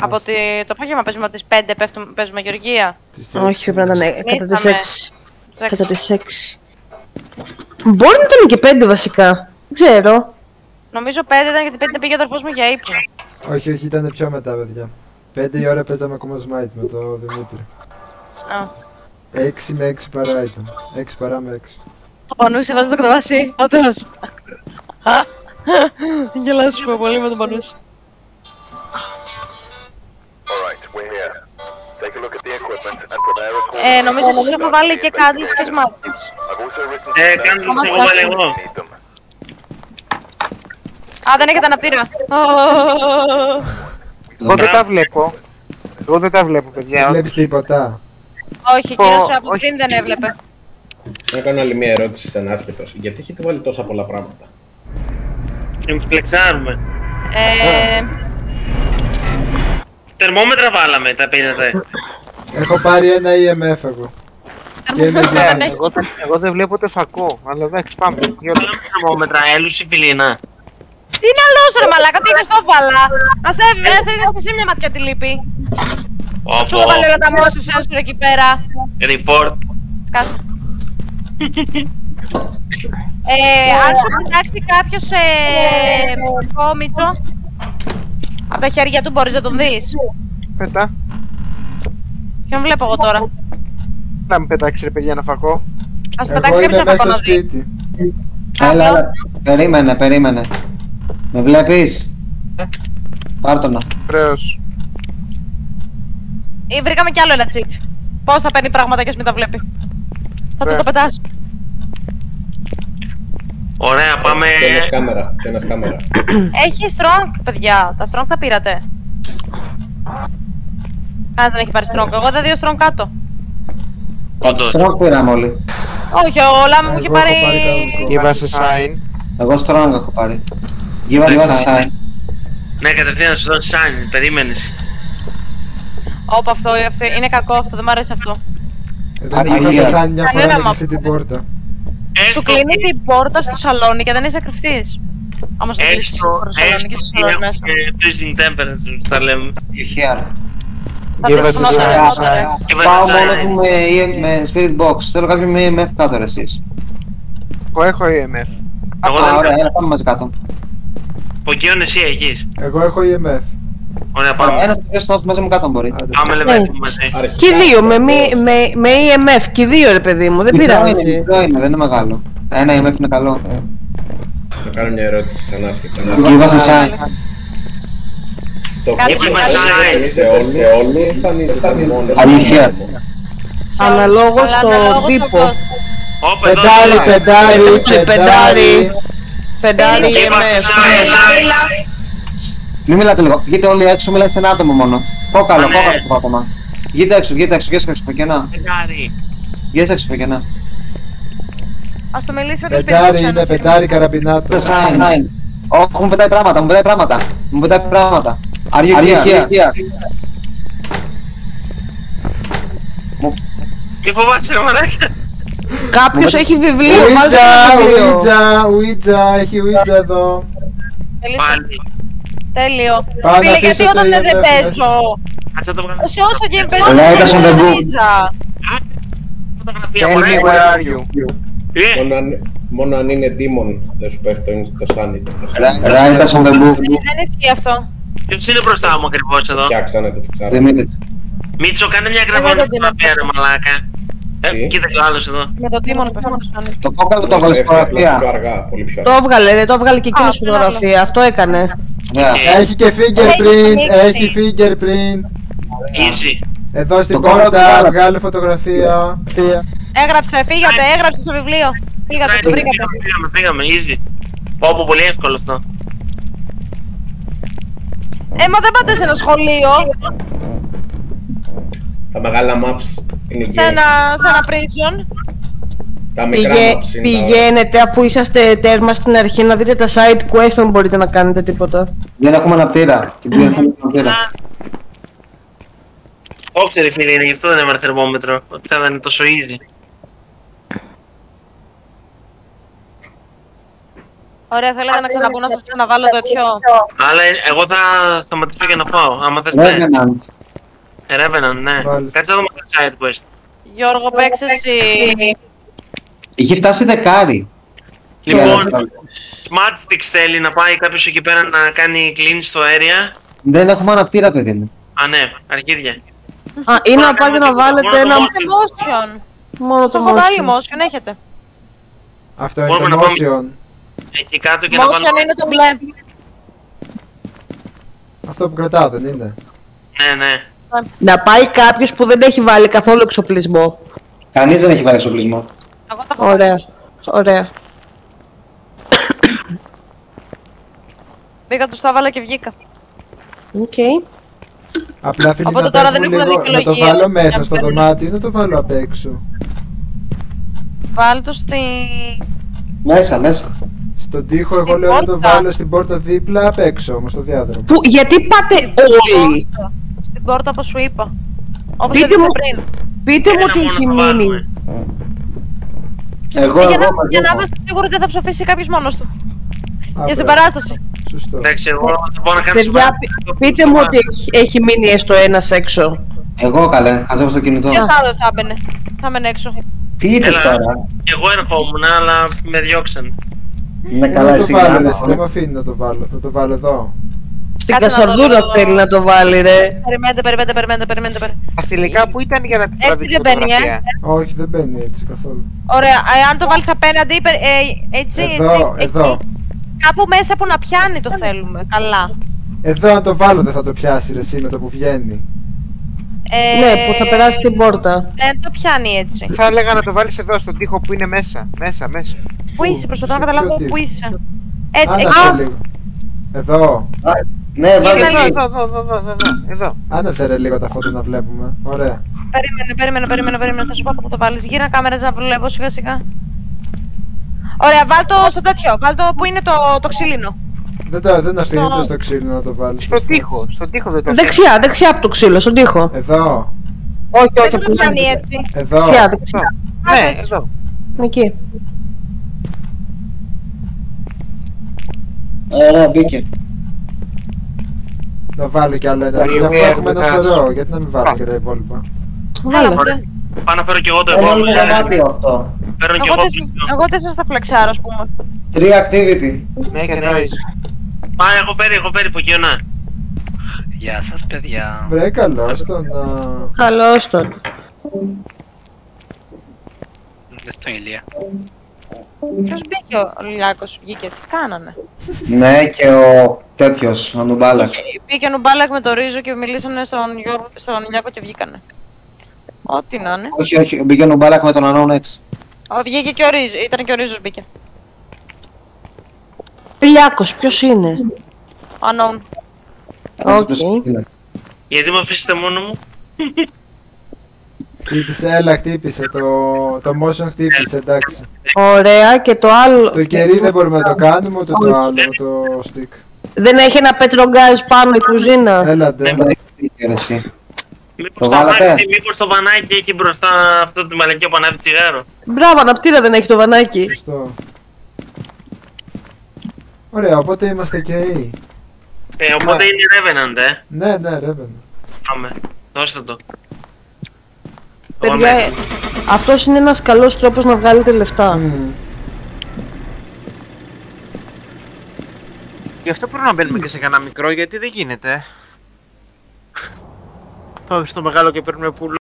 Από τη, το απόγευμα παίζουμε από τις 5 πέφτουμε, παίζουμε Γεωργία. Τις Όχι, πρέπει να ήταν κατά τις Ήρθαμε. 6. Τις έξι. Κατά τις 6. Μπορεί να ήταν και 5 βασικά. Δεν ξέρω. Νομίζω 5 ήταν γιατί 5 πήγε ο αδερφός μου για ύπνο. Όχι, όχι, ήταν πιο μετά, παιδιά. 5 η ώρα παίζαμε ακόμα Smite με το Δημήτρη. Α. 6 με 6 παρά ήταν. 6 παρά με 6. Το Πανούσι βάζει το κρεβάσι, όντως. Γελάσουμε πολύ με τον Πανούσι. Ε, νομίζω σας έχω βάλει και κάντλες και σμάτιξ. I've also written Ε, some notes κάντε Όμως το εγώ βάλε κάτσε. εγώ. if you need them. Α, δεν έχετε αναπτήρα. Εγώ δεν τα βλέπω. Εγώ δεν τα βλέπω, παιδιά. Δεν βλέπεις τίποτα. Όχι, κύριος από πριν δεν έβλεπε. Να κάνω άλλη μια ερώτηση σαν άσχετος. Γιατί έχετε βάλει τόσα πολλά πράγματα; Και τους φλεξάρουμε. Ε, Θερμόμετρα βάλαμε, τα πήρατε. Έχω πάρει ένα EMF εγώ. Και είναι δεν γεμάτο. έχει. Εγώ, δεν- εγώ δεν βλέπω ούτε φακό. Αλλά εντάξει, πάμε. Για το- Βάλαμε θερμόμετρα, έλουση φιλίνα. Τι είναι αλλός ρε μαλάκα, τι είναι στο βάλα. Ας έβγαινε, ας έβγαινες και εσύ μια ματιά τη λύπη. Σου Όπω, έβαλε όλα τα μόσου σένσορ εκεί πέρα. report. Σκάσε. ε, αν σου κοιτάξει κάποιος ε, ο Μίτσο, από τα χέρια του μπορείς να τον δεις. Πετά. Ποιον βλέπω εγώ τώρα; Να μην πετάξεις ρε παιδιά ένα φακό. Ας Εγώ πετάξεις κάποιος είμαι να μέσα φακό στο να δει. σπίτι. Έλα, έλα. Περίμενε, περίμενε. Με βλέπεις; Πάρ' το να. Πρέος. Ή βρήκαμε κι άλλο ένα cheat. Πώς θα παίρνει πράγματα και ας μην τα βλέπει. Θα του Ναι. το πετάς. Ωραία, πάμε. Και ένας κάμερα. Και ένας κάμερα. Έχει strong, παιδιά. Τα strong τα πήρατε. Κανείς δεν έχει πάρει strong. Εγώ είδα δύο strong κάτω. Όντως. Strong πήραμε όλοι. Όχι, ο Λάμ μου είχε Εγώ έχω πάρει... πάρει κανονικό. Give us a sign. Εγώ strong έχω πάρει. Give us a sign. Ναι, κατευθείαν να σου δώσει sign, περίμενες. Όπα αυτό, αυτό, είναι κακό αυτό, δεν μου αρέσει αυτό. Δεν είχα Αγία. πεθάνει μια φορά Κανένα να κλείσει μαπ. την πόρτα. Σου Έστω κλείνει την πόρτα στο σαλόνι και δεν είσαι κρυφτής. Όμως δεν κλείσεις Έστω, το σαλόνι και στο έστω, σαλόνι έχουμε μέσα. και freezing temperature, τα λέμε. Here. Θα Πάω βέβαια, μόνος του με, E με spirit box. Θέλω κάποιον με EMF κάτω ρε εσείς. Εγώ έχω EMF. Εγώ Α, δεν ωραία, έλα πάμε μαζί κάτω. Ποκίον εσύ έχεις. Εγώ έχω EMF. Ωραία, πάμε. Ένας που στο μαζί μου κάτω μπορεί. Άντε. Πάμε λεβέντι μαζί. Άρχισε. Και οι δύο, με, μη- με, με EMF. Και οι δύο, ρε παιδί μου, δεν Μικρό είναι, πειράζει. μικρό είναι, δεν είναι μεγάλο. Ένα EMF είναι καλό. Να κάνω μια ερώτηση σαν άσχετο. Give us a sign. Το Κάτι έχω είπαμε κάνει sign. σε όλους, σε όλους, ήταν μόνο. Αλήθεια. Αναλόγως Αλλά στο αναλόγως τύπο. κόσμο. Όπα, εδώ Πεντάρι, είναι. πεντάρι, Πεντάρι. πεντάρι. Πεντάρι Give us a EMF. sign. Μην μιλάτε λίγο. Βγείτε όλοι έξω, μιλάτε σε ένα άτομο μόνο. Κόκαλο, Α, ναι. κόκαλο το άτομα. Βγείτε έξω, βγείτε έξω, βγείτε έξω από κενά. Πεντάρι. Βγείτε έξω από κενά. Ας το μιλήσει με το σπίτι Πεντάρι του είναι, ξανά. πεντάρι καραμπινάτο. Sign, sign. Όχι, μου πετάει πράγματα, μου πετάει πράγματα. Μου πετάει πράγματα. Are you here? Τι φοβάσαι, ρε μαλάκα; Κάποιος έχει βιβλίο, βάλτε Ouija, ένα βιβλίο. Ouija, Ouija, έχει Ouija εδώ. Τελείωσε. Πάλι. Τέλειο. Πάω να Φίλε, γιατί αφήσω το όταν δεν EMF παίζω; Κάτσε να το βγάλω. Σε όσο και παίζω, Light us on the δεν book. βρίζα. Φωτογραφία, Tell me ωραία. where are you; Τι, Μόνο αν, μόνο αν είναι demon δεν σου πέφτει το sanity. Write us on the book. Δεν ισχύει αυτό. Ποιος είναι μπροστά μου ακριβώς εδώ. Φτιάξανε το φιξάρο. Δημήτρη. Μίτσο, κάνε μια Εγώ γραβόνια δεν την φωτογραφία, ρε μαλάκα. Ε, Τι; κοίτα και ο άλλος εδώ. Με τον Τίμον πέφτει στο σαλόνι. Το κόκαλο το έβαλες Πέφτει απλά πιο φωτογραφία. αργά, πολύ πιο Το αργά. έβγαλε, ρε, το έβγαλε και εκείνη Α, στη αυτό είναι φωτογραφία. Αυτό έκανε. Ωραία. Ε, Έχει και fingerprint, Έχει έχει fingerprint. Easy. Εδώ στην Το κόλλο το πόρτα, βάλα. βγάλε φωτογραφία. Έγραψε, φύγατε, έγραψε στο βιβλίο. Φύγατε, το Φύγαμε, βρήκατε. Φύγαμε, φύγαμε, easy. Πω, πω, πολύ εύκολο αυτό. Ε, μα δεν πάτε σε ένα σχολείο, Τα μεγάλα maps είναι σε game. ένα, σε ένα prison. Τα μικρά Πηγε, maps είναι τα... πηγαίνετε αφού είσαστε τέρμα στην αρχή να δείτε τα side quest αν μπορείτε να κάνετε τίποτα. Δεν έχουμε αναπτήρα. Και δεν έχουμε αναπτήρα. Όχι, ρε φίλε, είναι γι' αυτό δεν έβαλε θερμόμετρο. Ότι θα ήταν τόσο easy. Ωραία, θέλετε να ξαναπώ να σας ξαναβάλω τέτοιο. Αλλά εγώ θα σταματήσω και να πάω. Άμα θες ναι. Revenant. Revenant, ναι. Βάλεις. Κάτσε να δούμε το side quest. Γιώργο, παίξε εσύ. Είχε φτάσει δεκάρι. Λοιπόν, Ε, smart sticks θέλει να πάει κάποιος εκεί πέρα να κάνει clean στο area. Δεν έχουμε αναπτήρα, παιδί μου. Α, ναι, αρχίδια. Α, ή να πάτε να βάλετε ένα. Μόνο Motion. Μόνο Το το έχω βάλει motion. motion, έχετε. Αυτό είναι Μπορούμε το να πάμε- motion. Εκεί κάτω και να Motion βάλουμε... είναι το μπλε. Αυτό που κρατάω δεν είναι. Ναι, ναι. Να πάει κάποιος που δεν έχει βάλει καθόλου εξοπλισμό. Κανείς δεν έχει βάλει εξοπλισμό. Εγώ τα έχω βάλει. Ωραία. Ωραία. Πήγα, τους τα βάλα και βγήκα. Οκ. Απλά φίλοι Οπότε να τώρα παίζουμε δεν έχουμε λίγο, να το δικαιολογία. βάλω Για μέσα να στο παίρνει. δωμάτιο ή να το βάλω απ' έξω. Βάλ το στη... Μέσα, μέσα. Στον τοίχο Στην εγώ λέω να το πόρτα. βάλω στην πόρτα δίπλα απ' έξω όμως στο διάδρομο. Που, γιατί πάτε όλοι; Στην πόρτα όπως σου είπα. Όπως Πείτε έδειξα μου- πριν. Πείτε μου Ένα τι μόνο έχει θα μείνει. βάλουμε. Εγώ, Ε, για, εγώ, να, για να εγώ. είμαστε σίγουροι ότι δεν θα ψοφήσει κάποιος μόνος του. Α, Για μπράβο. συμπαράσταση. Σωστό. Εντάξει, εγώ θα πάω να κάνω Παιδιά, συμπαράσταση. πει- πείτε μου ότι έχει, έχει μείνει έστω ένας έξω. Εγώ καλέ, χαζεύω στο κινητό. Ποιος άλλος θα έμπαινε. Θα έμενε έξω. Τι είπες Έλα. τώρα; Και εγώ ερχόμουν, αλλά με διώξαν. Ναι, Να καλά, το εσύ βάλω καλά. ρε, εσύ, δεν με αφήνει να το βάλω. Να το βάλω εδώ. Στην Κάτσε να δω κασαρδούρα λίγο. θέλει να το βάλει, ρε. Περιμένετε, περιμένετε, περιμένετε, περιμένετε. περιμένετε. Τα φιλικά που ήταν για να την Έτσι τραβήξει δεν μπαίνεις, ε; φωτογραφία. Όχι, δεν μπαίνει έτσι καθόλου. Ωραία, ε, αν το βάλεις απέναντι, πε- ε, έτσι, Εδώ, έτσι, εδώ. εκεί. Κάπου μέσα που να πιάνει το θέλουμε, καλά. Εδώ αν το βάλω δεν θα το πιάσει ρε εσύ με το που βγαίνει. Ε, Ναι, που θα περάσει την πόρτα. Δεν το πιάνει έτσι. Θα έλεγα να το βάλεις εδώ, στον τοίχο που είναι μέσα. Μέσα, μέσα. Πού είσαι, προσπαθώ να σε καταλάβω ποιο πού τύπο; είσαι. Έτσι, εκεί. Άναψε λίγο. Εδώ. Ναι, Κοίτα βάλε λίγο. εκεί. Εδώ, εδώ, εδώ, εδώ, εδώ, εδώ. Άναψε ρε λίγο τα φώτα να βλέπουμε. Ωραία. Περίμενε, περίμενε, περίμενε, περίμενε. Θα σου πω πού θα το βάλεις. Γύρω κάμερες να βλέπω σιγά σιγά. Ωραία, βάλ το στο τέτοιο. Βάλ το που είναι το, το ξύλινο. Δεν, το, δεν αφήνεται Στο- στο ξύλο να το βάλεις. Στο τοίχο, στο τοίχο δεν το αφήνεις. Δεξιά, δεξιά από το ξύλο, στον τοίχο. Εδώ. Όχι, Δεν όχι, θα από το την πιάνει άλλη. έτσι. Εδώ. Δεξιά, δεξιά. Ναι, έτσι. εδώ. Εκεί. Ωραία, μπήκε. Να βάλω κι άλλο ένα. Πολύ Αφού ωραία, έχουμε ένα μετά. σωρό, γιατί να μην βάλω και τα υπόλοιπα. Βάλε. Ωραία. Πάω να φέρω κι εγώ το Ένα επόμενο. είναι δωμάτιο αυτό. Φέρνω κι Εγώ εγώ τέσσερις- πίσω. Εγώ τέσσερα θα φλεξάρω, ας πούμε. Tree activity. Ναι, και noise. Πάει, έχω φέρει, έχω φέρει Ποκιονά. Γεια σας παιδιά. Βρε καλώς το να... Καλώς τον. Λες τον Ηλία. Ποιος μπήκε ο Λιάκος, βγήκε, τι κάνανε; Ναι, και ο τέτοιος, ο Νουμπάλακ. Είχε- Μπήκε ο Νουμπάλακ με το Ρίζο και μιλήσανε στον, Γιώργο- στον Λιάκο και βγήκανε. Ό,τι να είναι. Όχι, όχι, μπήκε ο Νουμπάλακ με τον Unknown X. Ο, βγήκε και ο Ρίζο, ήταν και ο Ρίζος μπήκε. Λιάκος, ποιος είναι; Unknown. OK. Γιατί με αφήσετε μόνο μου; Χτύπησε, έλα χτύπησε. Το, το motion χτύπησε, εντάξει. Ωραία, και το άλλο. Το κερί δεν μπορούμε να το κάνουμε, ούτε το άλλο, το stick. Δεν έχει ένα πετρογκάζ πάνω η κουζίνα. Έλατε. Δεν έχει δίκιο, ρε, εσύ. Μήπως Το το βάλατε; βανάκι, μήπως το βανάκι έχει μπροστά αυτό το μαλακό που ανάβει τσιγάρο. Μπράβο, αναπτήρα δεν έχει το βανάκι. Σωστό. Ωραία, οπότε είμαστε και οι. Ε, οπότε είναι Revenant, ε. Ναι, ναι, Reven. Πάμε. Δώστε το. Εγώ Παιδιά, είμαι ε, αυτός είναι ένας καλός τρόπος να βγάλετε λεφτά. Μμμ. Γι' αυτό πρέπει να μπαίνουμε και σε κανένα μικρό, γιατί δεν γίνεται. Πάμε στο μεγάλο και παίρνουμε πουλ